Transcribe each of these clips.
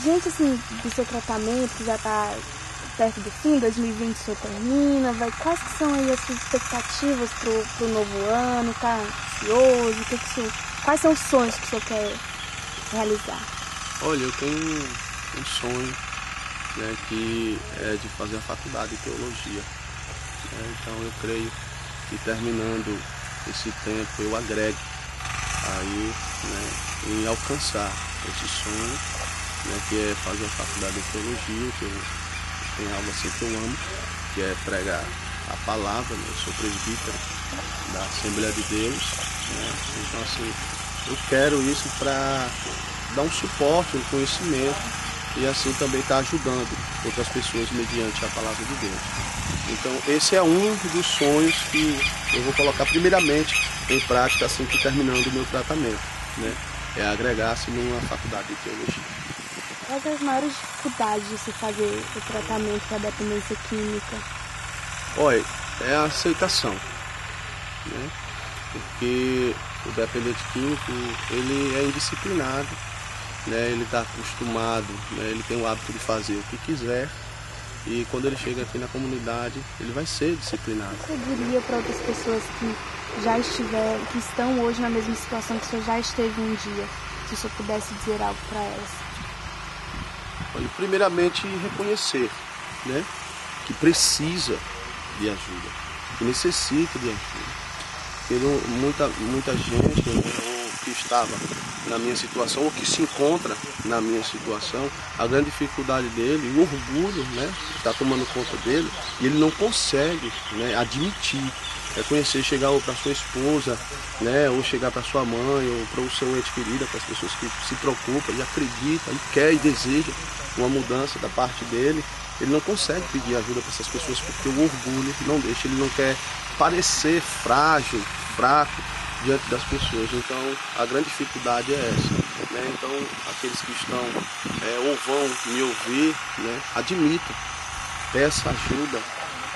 Diante assim, do seu tratamento, que já está perto do fim, 2020 só termina, vai, quais que são aí as suas expectativas pro, pro novo ano? Tá ansioso? Que que quais são os sonhos que senhor quer realizar? Olha, eu tenho um sonho né, que é de fazer a faculdade de teologia. Né, então eu creio que terminando esse tempo eu agrego aí né, em alcançar esse sonho, né, que é fazer a faculdade de teologia, que eu tenho algo assim que eu amo, que é pregar a palavra, né, eu sou presbítero da Assembleia de Deus. Né, então assim, eu quero isso para dar um suporte, um conhecimento e assim também está ajudando outras pessoas mediante a palavra de Deus. Então esse é um dos sonhos que eu vou colocar primeiramente em prática assim que terminando o meu tratamento, né? É agregar-se numa faculdade de teologia. Quais as maiores dificuldades de se fazer o tratamento para dependência química? Olha, é a aceitação, né? Porque o dependente químico ele é indisciplinado né, ele está acostumado, né, ele tem o hábito de fazer o que quiser e quando ele chega aqui na comunidade ele vai ser disciplinado. O que você diria para outras pessoas que já estiveram, que estão hoje na mesma situação que o senhor já esteve um dia, se o senhor pudesse dizer algo para elas? Olha, primeiramente reconhecer, né, que precisa de ajuda, que necessita de ajuda. Porque muita, muita gente, né, que estava na minha situação, ou que se encontra na minha situação, a grande dificuldade dele, o orgulho, né, está tomando conta dele, e ele não consegue né, admitir, reconhecer, chegar para sua esposa, né, ou chegar para sua mãe, ou para o seu ente querido, para as pessoas que se preocupam e acreditam, e quer e deseja uma mudança da parte dele, ele não consegue pedir ajuda para essas pessoas porque o orgulho não deixa, ele não quer parecer frágil, fraco, diante das pessoas. Então a grande dificuldade é essa. Né? Então aqueles que estão é, ou vão me ouvir, né, admitam, peça ajuda,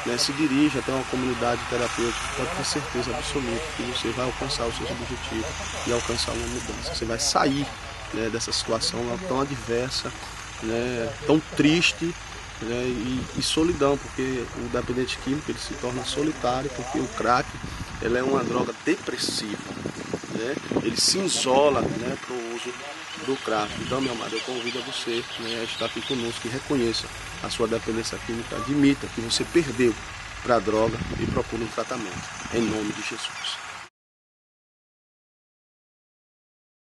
né, se dirija até uma comunidade terapêutica, pode ter certeza absoluta que você vai alcançar os seus objetivos e alcançar uma mudança. Você vai sair né, dessa situação tão adversa, né, tão triste né, e, e, solidão, porque o dependente químico ele se torna solitário, porque o crack ela é uma droga depressiva, né, ele se isola né, para o uso do crack. Então, meu amado, eu convido a você né, a estar aqui conosco e reconheça a sua dependência química, admita que você perdeu para a droga e procure um tratamento. Em nome de Jesus.